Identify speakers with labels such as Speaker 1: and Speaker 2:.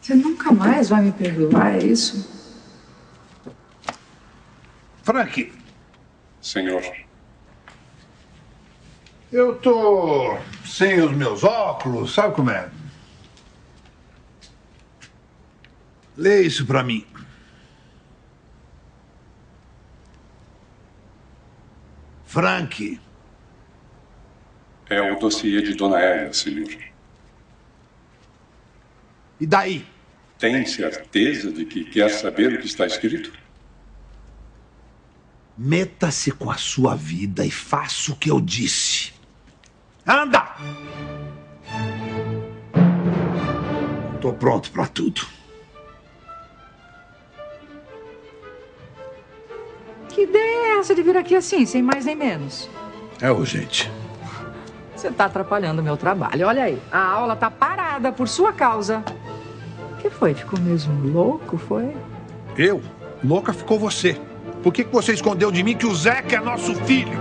Speaker 1: Você nunca mais vai me perdoar, é isso?
Speaker 2: Frank,
Speaker 3: Senhor,
Speaker 2: eu tô sem os meus óculos, sabe como é? Lê isso pra mim. Frank,
Speaker 3: é o dossiê de Dona Hélia, senhor.
Speaker 2: E daí?
Speaker 3: Tem certeza de que quer saber o que está escrito?
Speaker 2: Meta-se com a sua vida e faça o que eu disse. Anda! Tô pronto pra tudo.
Speaker 1: Que ideia é essa de vir aqui assim, sem mais nem menos?
Speaker 2: É urgente.
Speaker 1: Você tá atrapalhando o meu trabalho. Olha aí, a aula tá parada por sua causa. Que foi? Ficou mesmo louco, foi?
Speaker 2: Eu? Louca ficou você. Por que, que você escondeu de mim que o Zeca é nosso filho?